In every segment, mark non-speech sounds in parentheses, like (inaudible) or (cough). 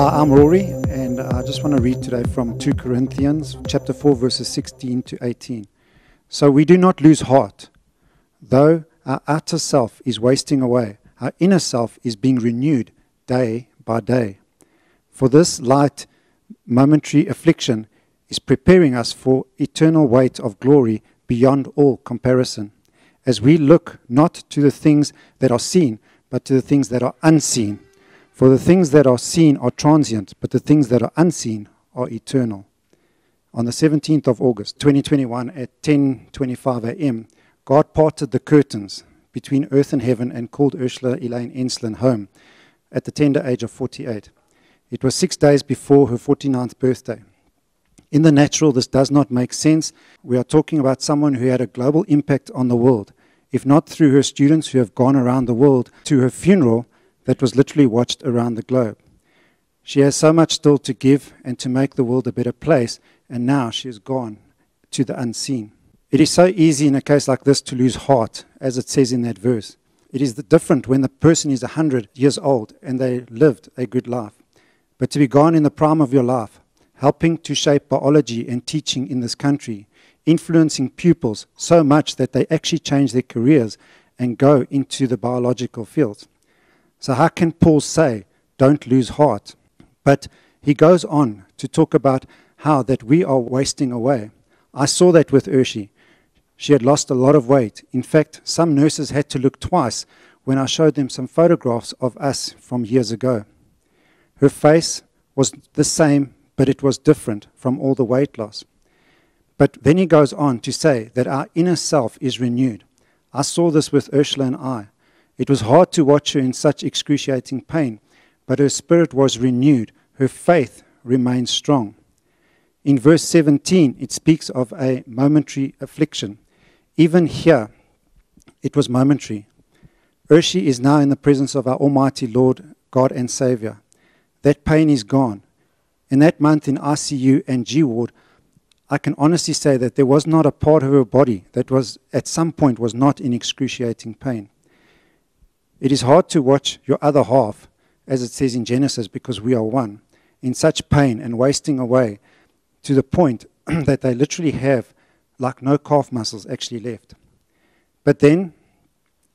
Hi, I'm Rory, and I just want to read today from 2 Corinthians chapter 4, verses 16 to 18. So we do not lose heart, though our outer self is wasting away, our inner self is being renewed day by day. For this light, momentary affliction is preparing us for eternal weight of glory beyond all comparison, as we look not to the things that are seen, but to the things that are unseen. For the things that are seen are transient, but the things that are unseen are eternal. On the 17th of August 2021 at 10:25 a.m., God parted the curtains between earth and heaven and called Ursula Elaine Enslin home at the tender age of 48. It was 6 days before her 49th birthday. In the natural, this does not make sense. We are talking about someone who had a global impact on the world, if not through her students who have gone around the world to her funeral that was literally watched around the globe. She has so much still to give and to make the world a better place, and now she has gone to the unseen. It is so easy in a case like this to lose heart, as it says in that verse. It is different when the person is 100 years old and they lived a good life. But to be gone in the prime of your life, helping to shape biology and teaching in this country, influencing pupils so much that they actually change their careers and go into the biological field. So, how can Paul say, don't lose heart? But he goes on to talk about how that we are wasting away. I saw that with Urshi. She had lost a lot of weight. In fact, some nurses had to look twice when I showed them some photographs of us from years ago. Her face was the same, but it was different from all the weight loss. But then he goes on to say that our inner self is renewed. I saw this with Ursula and I. It was hard to watch her in such excruciating pain, but her spirit was renewed. Her faith remained strong. In verse 17, it speaks of a momentary affliction. Even here, it was momentary. Urshi is now in the presence of our Almighty Lord, God and Savior. That pain is gone. In that month in ICU and G ward, I can honestly say that there was not a part of her body that was at some point was not in excruciating pain. It is hard to watch your other half, as it says in Genesis, because we are one, in such pain and wasting away to the point (clears throat) that they literally have like no calf muscles actually left. But then,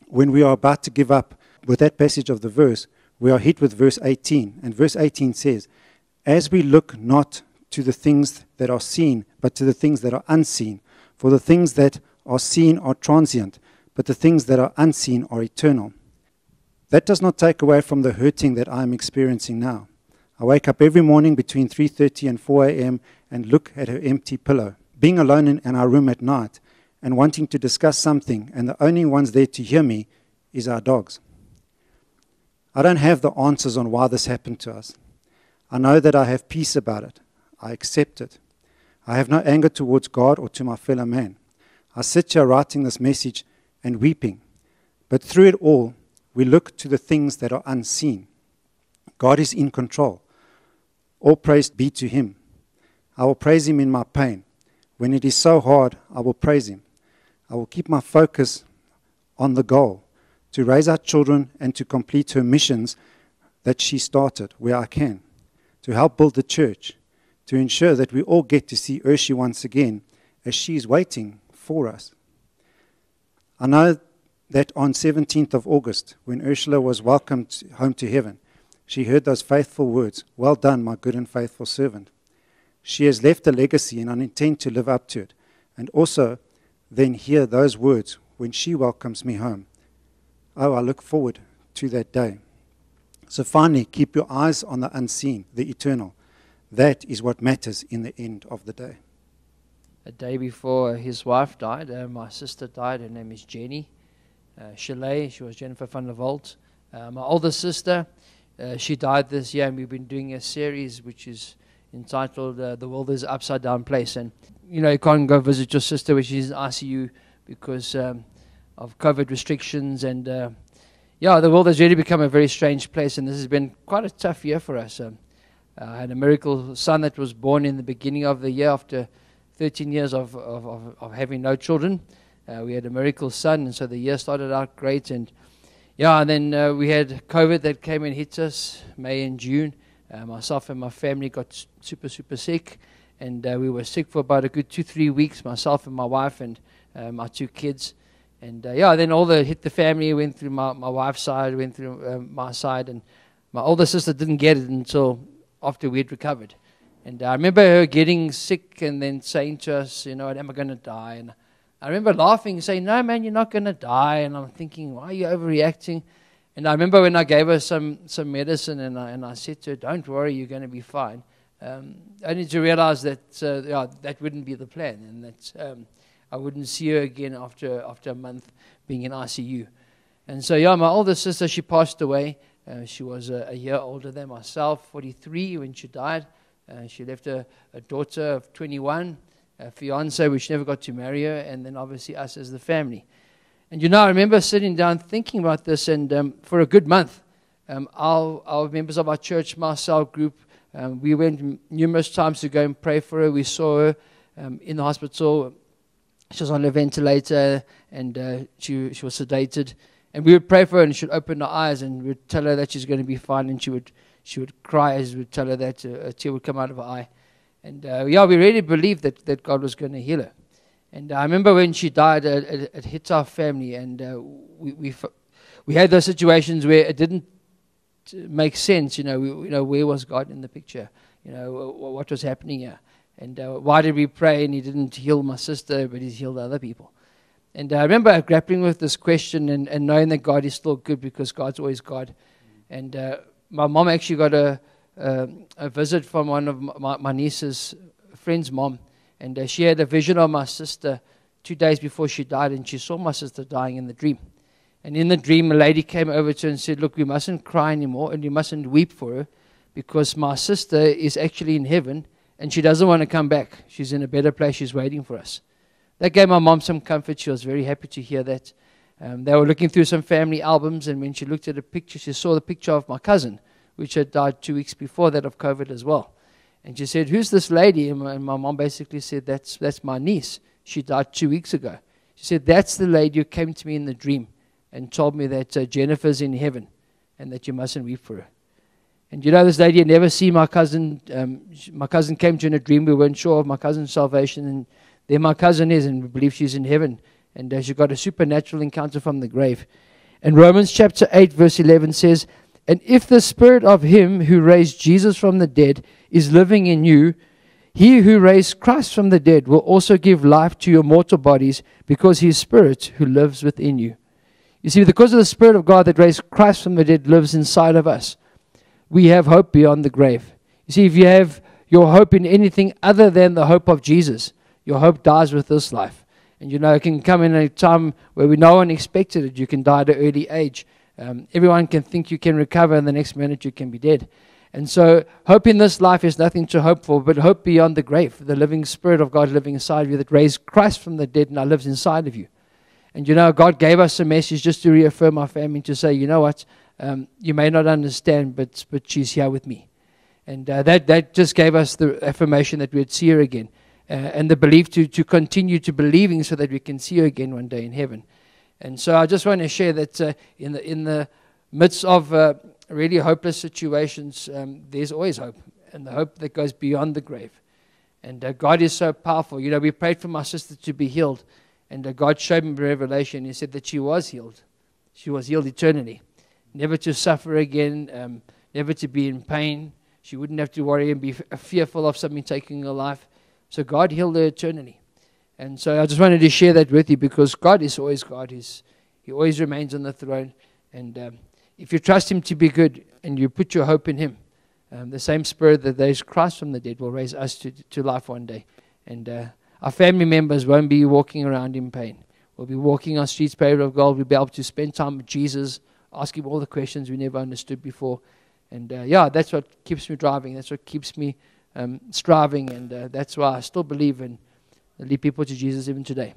when we are about to give up with that passage of the verse, we are hit with verse 18. And verse 18 says, As we look not to the things that are seen, but to the things that are unseen. For the things that are seen are transient, but the things that are unseen are eternal. That does not take away from the hurting that I am experiencing now. I wake up every morning between 3:30 and 4 a.m. and look at her empty pillow. Being alone in, in our room at night and wanting to discuss something and the only ones there to hear me is our dogs. I don't have the answers on why this happened to us. I know that I have peace about it. I accept it. I have no anger towards God or to my fellow man. I sit here writing this message and weeping. But through it all, we look to the things that are unseen. God is in control. All praise be to Him. I will praise Him in my pain. When it is so hard, I will praise Him. I will keep my focus on the goal to raise our children and to complete her missions that she started where I can, to help build the church, to ensure that we all get to see Urshi once again as she is waiting for us. I know that on 17th of August, when Ursula was welcomed home to heaven, she heard those faithful words, Well done, my good and faithful servant. She has left a legacy, and I intend to live up to it. And also, then hear those words when she welcomes me home. Oh, I look forward to that day. So finally, keep your eyes on the unseen, the eternal. That is what matters in the end of the day. A day before his wife died, uh, my sister died. Her name is Jenny uh, Chalet. She was Jennifer van der Walt. Uh, my older sister, uh, she died this year, and we've been doing a series which is entitled uh, "The World Is Upside Down Place." And you know, you can't go visit your sister, which is in ICU, because um, of COVID restrictions. And uh, yeah, the world has really become a very strange place, and this has been quite a tough year for us. Um, I had a miracle son that was born in the beginning of the year after 13 years of, of, of, of having no children. Uh, we had a miracle son, and so the year started out great. And yeah, and then uh, we had COVID that came and hit us May and June. Uh, myself and my family got super, super sick, and uh, we were sick for about a good two, three weeks. Myself and my wife and uh, my two kids. And uh, yeah, then all the hit the family went through my, my wife's side, went through uh, my side, and my older sister didn't get it until after we had recovered. And I remember her getting sick and then saying to us, you know, am I going to die? And I remember laughing, saying, no, man, you're not going to die. And I'm thinking, why are you overreacting? And I remember when I gave her some, some medicine and I, and I said to her, don't worry, you're going to be fine. Um, only to realize that uh, yeah, that wouldn't be the plan and that um, I wouldn't see her again after, after a month being in ICU. And so, yeah, my older sister, she passed away. Uh, she was a, a, year older than myself, 43 when she died. Uh, she left a, a, daughter of 21, a fiance, which never got to marry her, and then obviously us as the family. And you know, I remember sitting down thinking about this, and um, for a good month, um, our, our, members of our church, Marcel group, um, we went numerous times to go and pray for her. We saw her um, in the hospital. She was on a ventilator, and uh, she, she was sedated. And we would pray for her, and she'd open her eyes, and we'd tell her that she's going to be fine, and she would she would cry as we'd tell her that uh, a tear would come out of her eye. And uh, yeah, we really believed that, that God was going to heal her. And I remember when she died, it, it, it hit our family, and uh, we, we, we had those situations where it didn't make sense. You know, we, you know, where was God in the picture? You know, what was happening here? And uh, why did we pray and He didn't heal my sister, but He's healed other people? And uh, I remember grappling with this question and, and knowing that God is still good because God's always God. And uh, my mom actually got a, a, a visit from one of my, my niece's friend's mom, and uh, she had a vision of my sister two days before she died, and she saw my sister dying in the dream. And in the dream, a lady came over to her and said, Look, we mustn't cry anymore, and you mustn't weep for her, because my sister is actually in heaven, and she doesn't want to come back. She's in a better place, she's waiting for us. That gave my mom some comfort. She was very happy to hear that. Um, they were looking through some family albums, and when she looked at a picture, she saw the picture of my cousin, which had died two weeks before that of COVID as well. And she said, Who's this lady? And my, mom basically said, that's, that's my niece. She died two weeks ago. She said, That's the lady who came to me in the dream and told me that uh, Jennifer's in heaven and that you mustn't weep for her. And you know, this lady had never seen my cousin. Um, my cousin came to in a dream. We weren't sure of my cousin's salvation. And there my cousin is, and we believe she's in heaven and uh, she got a supernatural encounter from the grave. And Romans chapter 8, verse 11 says, And if the spirit of him who raised Jesus from the dead is living in you, he who raised Christ from the dead will also give life to your mortal bodies because his spirit who lives within you. You see, because of the Spirit of God that raised Christ from the dead lives inside of us, we have hope beyond the grave. You see, if you have your hope in anything other than the hope of Jesus, your hope dies with this life. And you know, it can come in a time where we no one expected it. You can die at an early age. Um, everyone can think you can recover, and the next minute you can be dead. And so, hope in this life is nothing to hope for, but hope beyond the grave, the living Spirit of God living inside of you that raised Christ from the dead and now lives inside of you. And you know, God gave us a message just to reaffirm our family to say, you know what, um, you may not understand, but, but she's here with me. And uh, that, that just gave us the affirmation that we'd see her again uh, and the belief to, to continue to believing so that we can see her again one day in heaven. And so I just want to share that uh, in, the, in the midst of uh, really hopeless situations, um, there's always hope, and the hope that goes beyond the grave. And uh, God is so powerful. You know, we prayed for my sister to be healed, and uh, God showed me revelation. He said that she was healed. She was healed eternally, never to suffer again, um, never to be in pain. She wouldn't have to worry and be f- fearful of something taking her life. So God healed her eternally. And so I just wanted to share that with you because God is always God. He's, he always remains on the throne. And um, if you trust Him to be good and you put your hope in Him, um, the same Spirit that raised Christ from the dead will raise us to, to life one day. And uh, our family members won't be walking around in pain. We'll be walking on streets paved with gold. We'll be able to spend time with Jesus, ask Him all the questions we never understood before. And uh, yeah, that's what keeps me driving. That's what keeps me um, striving, and uh, that's why I still believe in lead people to Jesus even today.